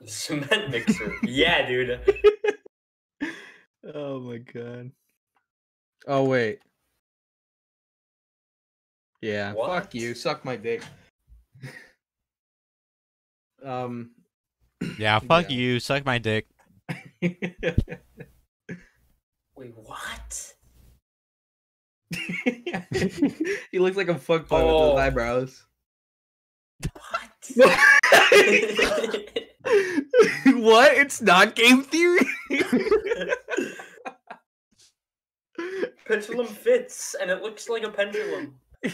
Cement mixer. yeah, dude. oh my god. Oh wait. Yeah, fuck you. Suck my dick. um Yeah, fuck Yeah. you. Suck my dick. Wait, what? he looks like a fuck boy with Oh. those eyebrows. What? What? It's not game theory. pendulum fits, and it looks like a pendulum.